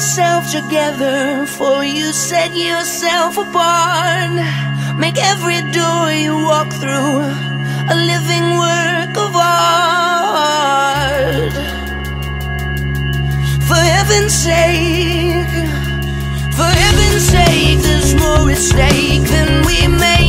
yourself together, for you set yourself apart. Make every door you walk through a living work of art. For heaven's sake, for heaven's sake, there's more at stake than we make.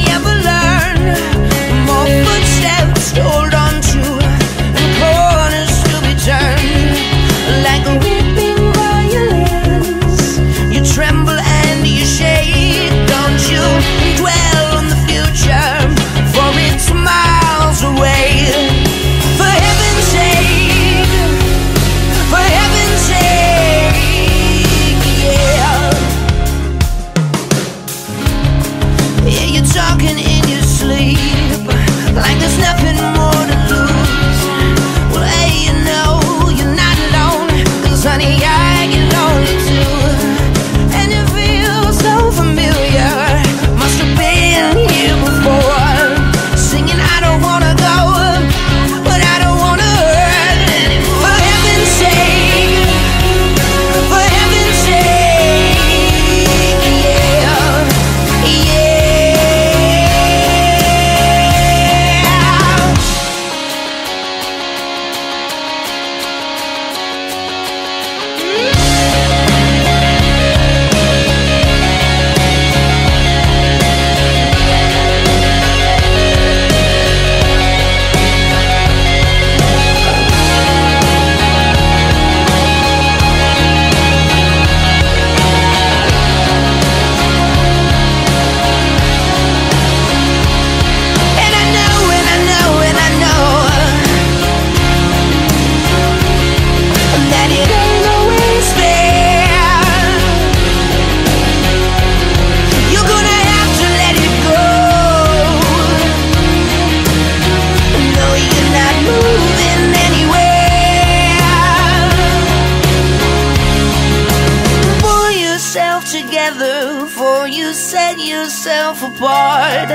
before you set yourself apart.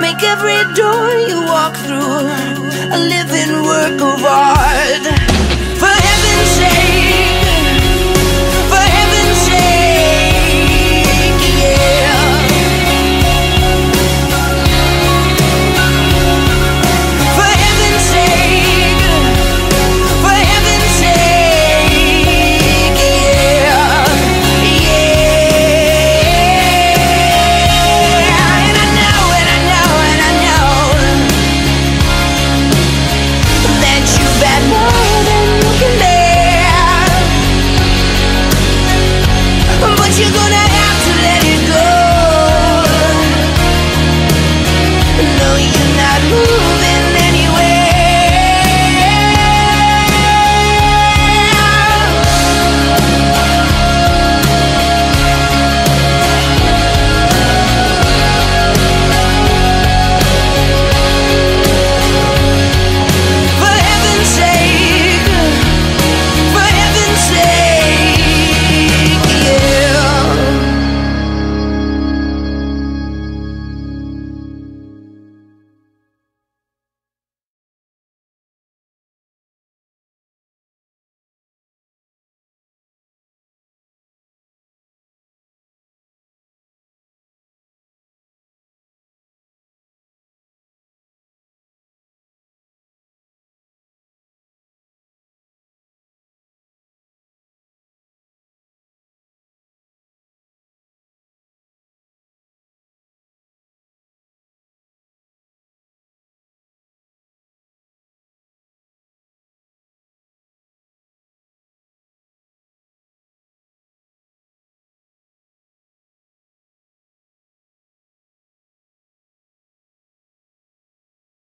Make every door you walk through a living work of art. you gonna